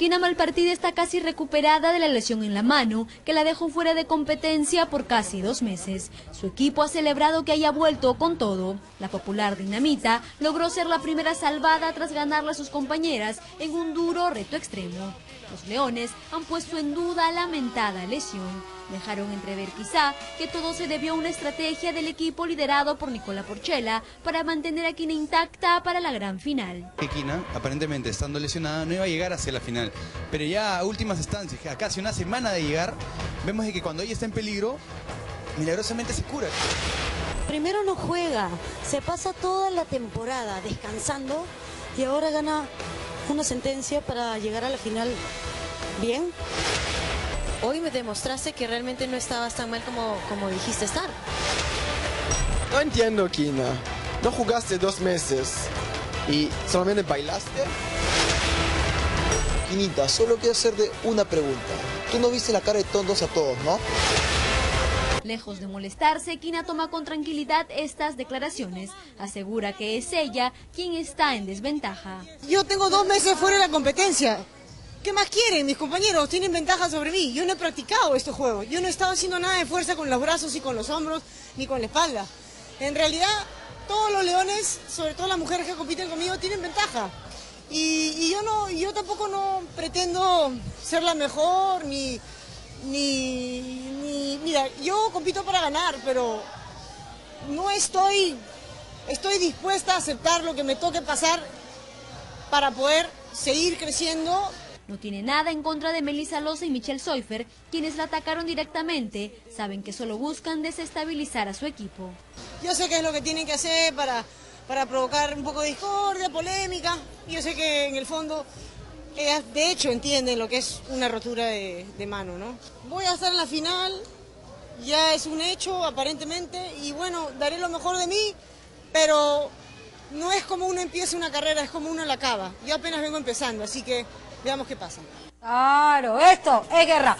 Kina Malpartida está casi recuperada de la lesión en la mano, que la dejó fuera de competencia por casi dos meses. Su equipo ha celebrado que haya vuelto con todo. La popular Dinamita logró ser la primera salvada tras ganarle a sus compañeras en un duro reto extremo. Los Leones han puesto en duda la lamentada lesión. Dejaron entrever quizá que todo se debió a una estrategia del equipo liderado por Nicola Porchela para mantener a Kina intacta para la gran final. Kina, aparentemente estando lesionada, no iba a llegar hacia la final. Pero ya a últimas instancias, a casi una semana de llegar, vemos que cuando ella está en peligro, milagrosamente se cura. Primero no juega, se pasa toda la temporada descansando y ahora gana una sentencia para llegar a la final bien. Hoy me demostraste que realmente no estabas tan mal como, como dijiste estar. No entiendo, Kina. No jugaste dos meses y solamente bailaste. Quinita, solo quiero hacerte una pregunta. Tú no viste la cara de tontos a todos, ¿no? Lejos de molestarse, Kina toma con tranquilidad estas declaraciones. Asegura que es ella quien está en desventaja. Yo tengo dos meses fuera de la competencia. ¿Qué más quieren? Mis compañeros tienen ventaja sobre mí. Yo no he practicado este juego. Yo no he estado haciendo nada de fuerza con los brazos y con los hombros ni con la espalda. En realidad, todos los leones, sobre todo las mujeres que compiten conmigo, tienen ventaja. Y, yo no, yo tampoco no pretendo ser la mejor ni, ni, ni, mira, yo compito para ganar, pero no estoy, estoy dispuesta a aceptar lo que me toque pasar para poder seguir creciendo no tiene nada en contra de Melissa Loza y Michelle Seufer, quienes la atacaron directamente. Saben que solo buscan desestabilizar a su equipo. Yo sé qué es lo que tienen que hacer para, para provocar un poco de discordia, polémica. Yo sé que en el fondo ellas de hecho entienden lo que es una rotura de, de mano, ¿no? Voy a estar en la final, ya es un hecho aparentemente, y bueno, daré lo mejor de mí, pero no es como uno empieza una carrera, es como uno la acaba. Yo apenas vengo empezando, así que Veamos qué pasa. Claro, esto es guerra.